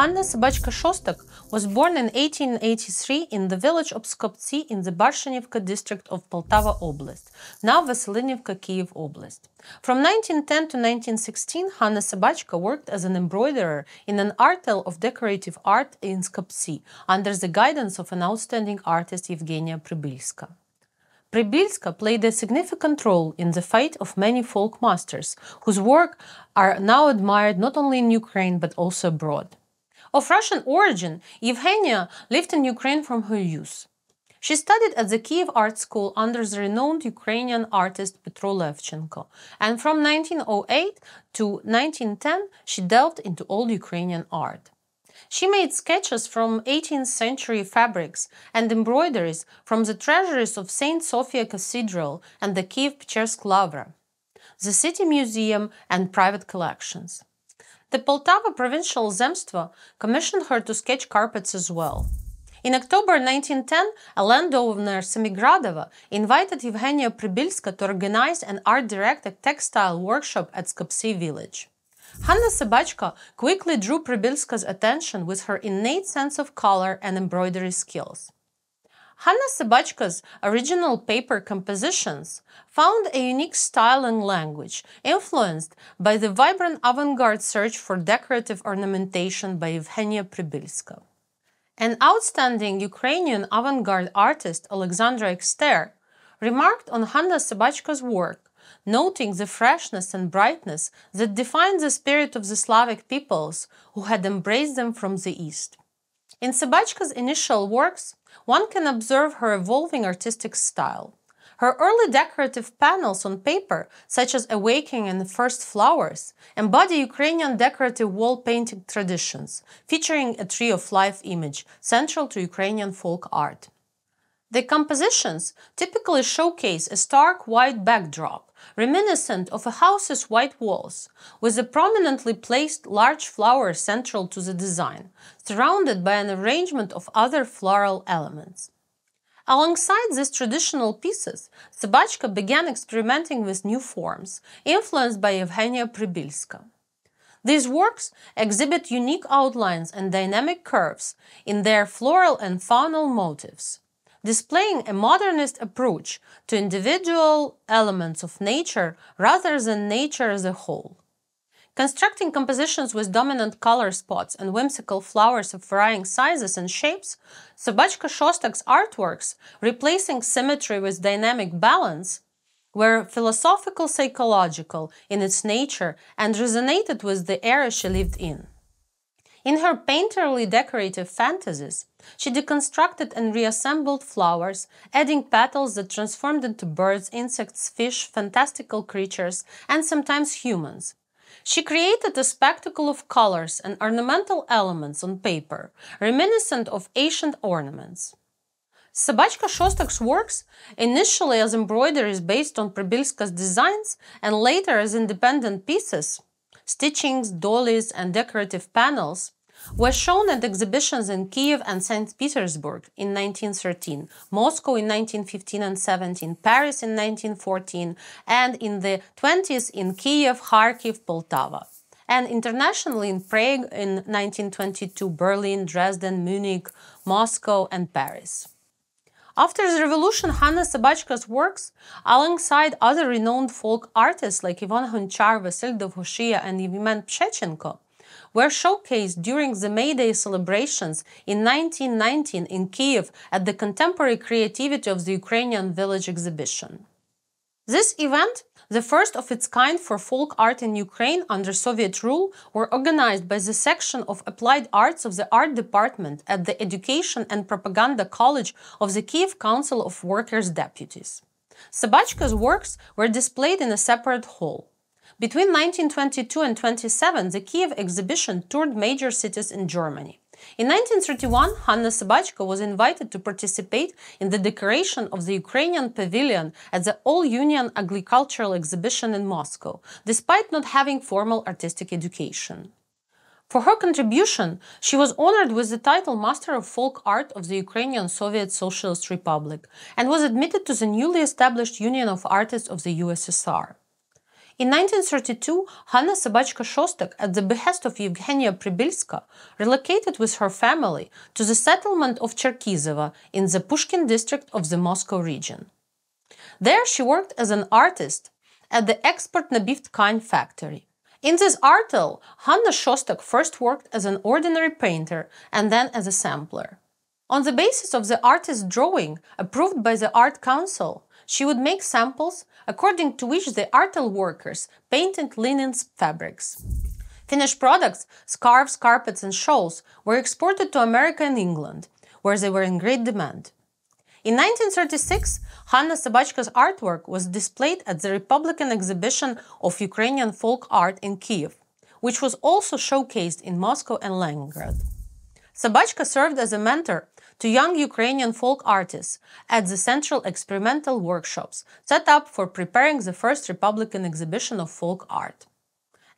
Hanna Sobachko Shostak was born in 1883 in the village of Skoptsi in the Barshanivka district of Poltava Oblast, now Vasilivka, Kiev Oblast. From 1910 to 1916, Hanna Sobachko worked as an embroiderer in an artel of decorative art in Skoptsi under the guidance of an outstanding artist Evgenia Pribylska. Pribylska played a significant role in the fate of many folk masters, whose work are now admired not only in Ukraine but also abroad. Of Russian origin, Evgenia lived in Ukraine from her youth. She studied at the Kiev Art School under the renowned Ukrainian artist Petro Levchenko, and from 1908 to 1910 she delved into old Ukrainian art. She made sketches from 18th century fabrics and embroideries from the treasuries of St. Sophia Cathedral and the Kiev Pechersk Lavra, the City Museum and private collections. The Poltava Provincial Zemstvo commissioned her to sketch carpets as well. In October 1910, a landowner Semigradova invited Evgenia Pribylska to organize and art direct a textile workshop at Skoptsi village. Hanna Sobachko quickly drew Pribylska's attention with her innate sense of color and embroidery skills. Hanna Sobachko's original paper compositions found a unique style and language, influenced by the vibrant avant-garde search for decorative ornamentation by Evgenia Pribylska. An outstanding Ukrainian avant-garde artist, Alexandra Ekster, remarked on Hanna Sobachko's work, noting the freshness and brightness that defined the spirit of the Slavic peoples who had embraced them from the East. In Sobachko's initial works, one can observe her evolving artistic style. Her early decorative panels on paper, such as Awakening and the First Flowers, embody Ukrainian decorative wall painting traditions, featuring a tree of life image central to Ukrainian folk art. The compositions typically showcase a stark white backdrop, reminiscent of a house's white walls, with a prominently placed large flower central to the design, surrounded by an arrangement of other floral elements. Alongside these traditional pieces, Sobachko began experimenting with new forms, influenced by Evgenia Pribylska. These works exhibit unique outlines and dynamic curves in their floral and faunal motifs displaying a modernist approach to individual elements of nature rather than nature as a whole. Constructing compositions with dominant color spots and whimsical flowers of varying sizes and shapes, Sobachko Shostak's artworks, replacing symmetry with dynamic balance, were philosophical psychological in its nature and resonated with the era she lived in. In her painterly decorative fantasies, she deconstructed and reassembled flowers, adding petals that transformed into birds, insects, fish, fantastical creatures, and sometimes humans. She created a spectacle of colors and ornamental elements on paper, reminiscent of ancient ornaments. Sobachko Shostak's works, initially as embroideries based on Pribylska's designs and later as independent pieces, stitchings, dollies, and decorative panels, were shown at exhibitions in Kiev and St. Petersburg in 1913, Moscow in 1915 and 17, Paris in 1914, and in the 20s in Kiev, Kharkiv, Poltava, and internationally in Prague in 1922, Berlin, Dresden, Munich, Moscow, and Paris. After the revolution, Hanna Sobachko's works, alongside other renowned folk artists like Ivan Gonchar, Vasil Dovgoshia, and Yemen Pshechenko, were showcased during the May Day celebrations in 1919 in Kiev at the Contemporary Creativity of the Ukrainian Village exhibition. This event the first of its kind for folk art in Ukraine under Soviet rule, were organized by the section of Applied Arts of the Art Department at the Education and Propaganda College of the Kiev Council of Workers' Deputies. Sobachko's works were displayed in a separate hall. Between 1922 and 27, the Kiev exhibition toured major cities in Germany. In 1931, Hanna Sobachko was invited to participate in the decoration of the Ukrainian pavilion at the All-Union Agricultural Exhibition in Moscow, despite not having formal artistic education. For her contribution, she was honored with the title Master of Folk Art of the Ukrainian Soviet Socialist Republic and was admitted to the newly established Union of Artists of the USSR. In 1932, Hanna Sobachko Shostak, at the behest of Evgenia Pribylska, relocated with her family to the settlement of Cherkizova in the Pushkin district of the Moscow region. There she worked as an artist at the export Nabiv factory. In this artel, Hanna Shostak first worked as an ordinary painter and then as a sampler. On the basis of the artist's drawing, approved by the Art Council, she would make samples according to which the artel workers painted linens fabrics. Finished products, scarves, carpets, and shawls, were exported to America and England, where they were in great demand. In 1936, Hanna Sobachko's artwork was displayed at the Republican Exhibition of Ukrainian Folk Art in Kiev, which was also showcased in Moscow and Leningrad. Sobachko served as a mentor to young Ukrainian folk artists at the Central Experimental Workshops set up for preparing the first Republican exhibition of folk art.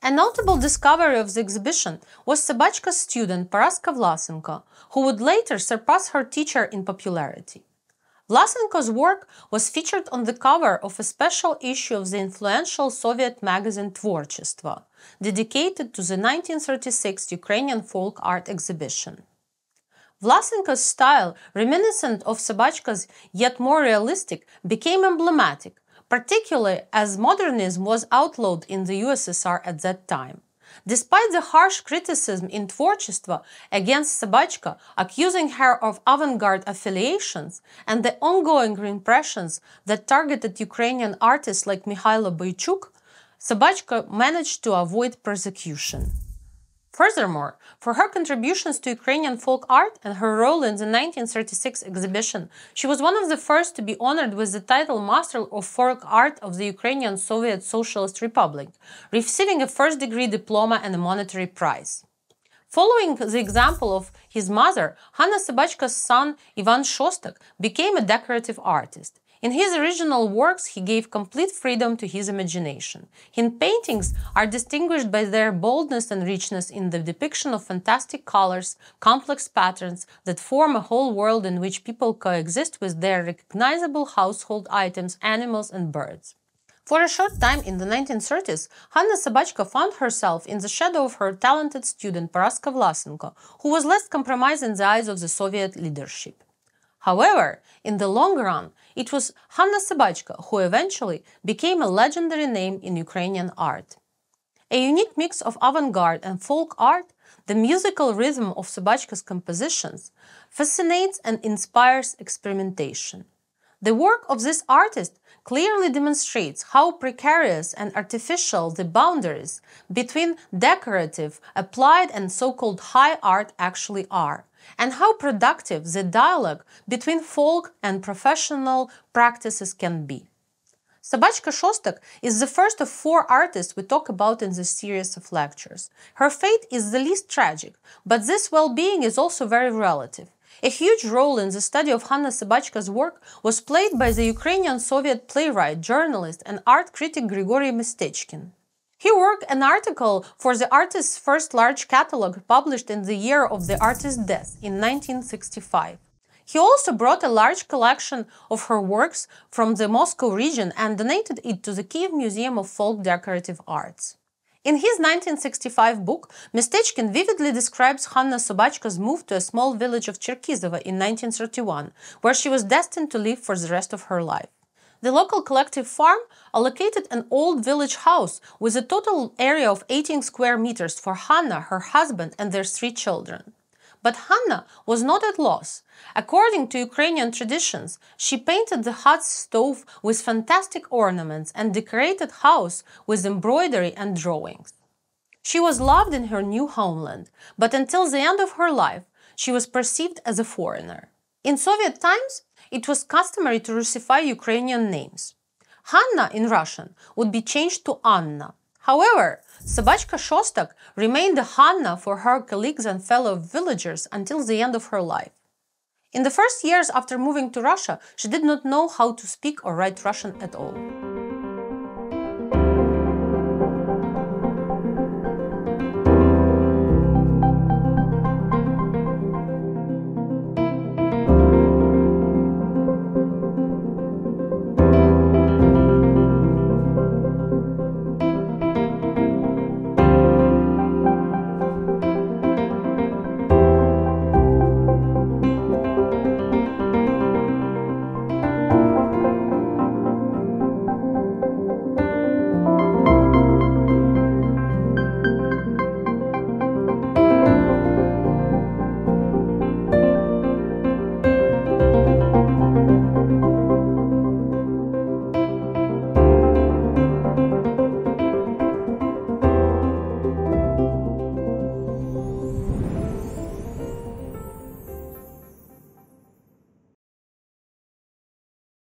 A notable discovery of the exhibition was Sobachko's student Paraska Vlasenko, who would later surpass her teacher in popularity. Vlasenko's work was featured on the cover of a special issue of the influential Soviet magazine Tvorchestvo, dedicated to the 1936 Ukrainian folk art exhibition. Vlasenko's style, reminiscent of Sobachko's yet more realistic, became emblematic, particularly as modernism was outlawed in the USSR at that time. Despite the harsh criticism in Tvorchestvo against Sobachko, accusing her of avant-garde affiliations, and the ongoing repressions that targeted Ukrainian artists like Mikhailo Boychuk, Sobachko managed to avoid persecution. Furthermore, for her contributions to Ukrainian folk art and her role in the 1936 exhibition, she was one of the first to be honored with the title Master of Folk Art of the Ukrainian Soviet Socialist Republic, receiving a first degree diploma and a monetary prize. Following the example of his mother, Hanna Sobachko's son Ivan Shostak became a decorative artist. In his original works, he gave complete freedom to his imagination. His paintings are distinguished by their boldness and richness in the depiction of fantastic colors, complex patterns that form a whole world in which people coexist with their recognizable household items, animals, and birds. For a short time in the 1930s, Hanna Sobachko found herself in the shadow of her talented student Paraska Vlasenko, who was less compromised in the eyes of the Soviet leadership. However, in the long run, it was Hanna Sobachko who eventually became a legendary name in Ukrainian art. A unique mix of avant-garde and folk art, the musical rhythm of Sobachko's compositions fascinates and inspires experimentation. The work of this artist clearly demonstrates how precarious and artificial the boundaries between decorative, applied, and so-called high art actually are and how productive the dialogue between folk and professional practices can be. Sobachko Shostak is the first of four artists we talk about in this series of lectures. Her fate is the least tragic, but this well-being is also very relative. A huge role in the study of Hanna Sobachko's work was played by the Ukrainian Soviet playwright, journalist, and art critic Grigory Mistechkin. He worked an article for the artist's first large catalog published in the year of the artist's death in 1965. He also brought a large collection of her works from the Moscow region and donated it to the Kiev Museum of Folk Decorative Arts. In his 1965 book, Mistechkin vividly describes Hanna Sobachko's move to a small village of Cherkizova in 1931, where she was destined to live for the rest of her life. The local collective farm allocated an old village house with a total area of 18 square meters for Hanna, her husband, and their three children. But Hanna was not at loss. According to Ukrainian traditions, she painted the hut stove with fantastic ornaments and decorated house with embroidery and drawings. She was loved in her new homeland, but until the end of her life, she was perceived as a foreigner. In Soviet times, it was customary to Russify Ukrainian names. Hanna in Russian would be changed to Anna. However, Sobachko Shostak remained a Hanna for her colleagues and fellow villagers until the end of her life. In the first years after moving to Russia, she did not know how to speak or write Russian at all.